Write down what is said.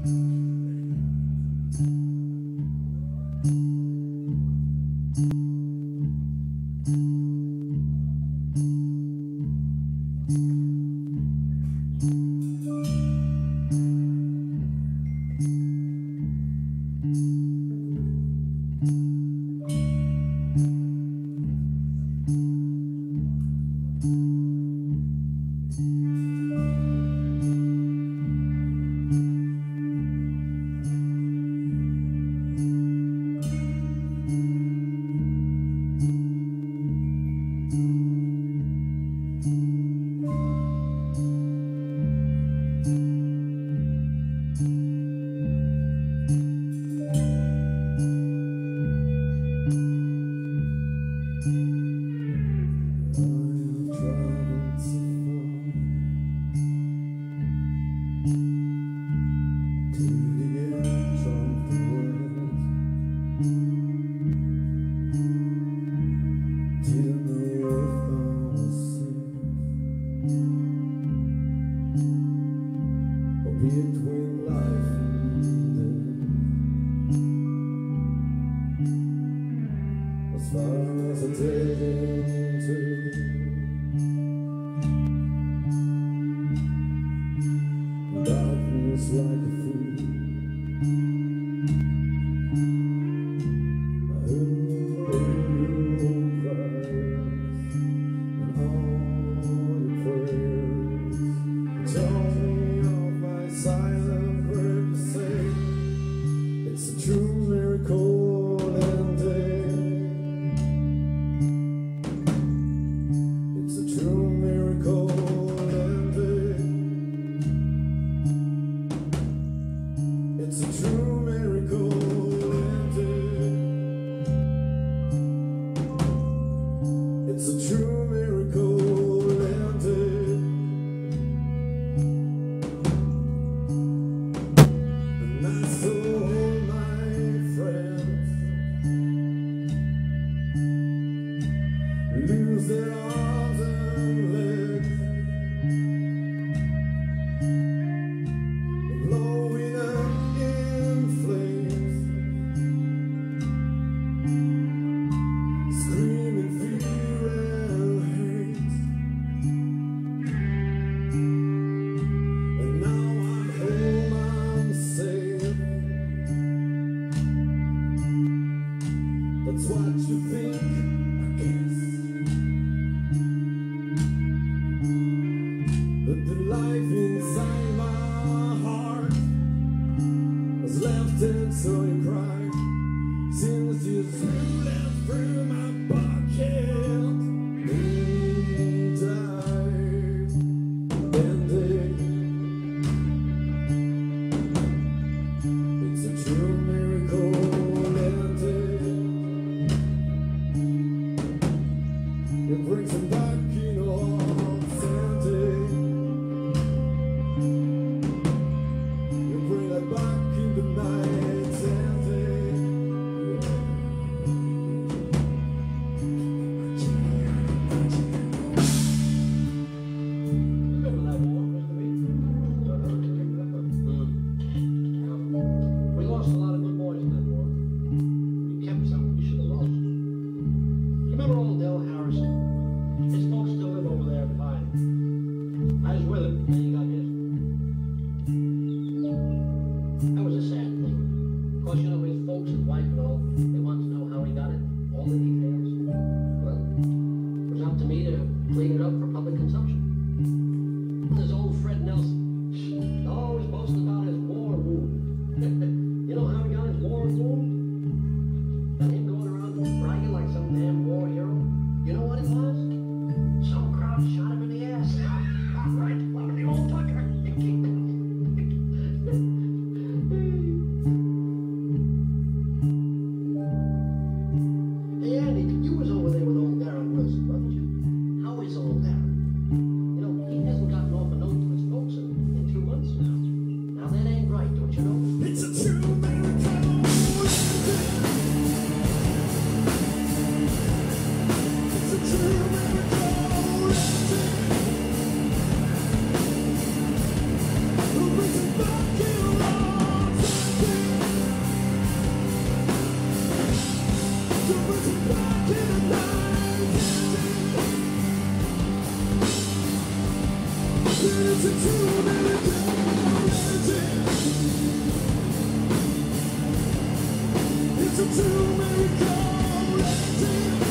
Mm-hmm. Between life. lose it all. but the life inside. I will. it's Too many come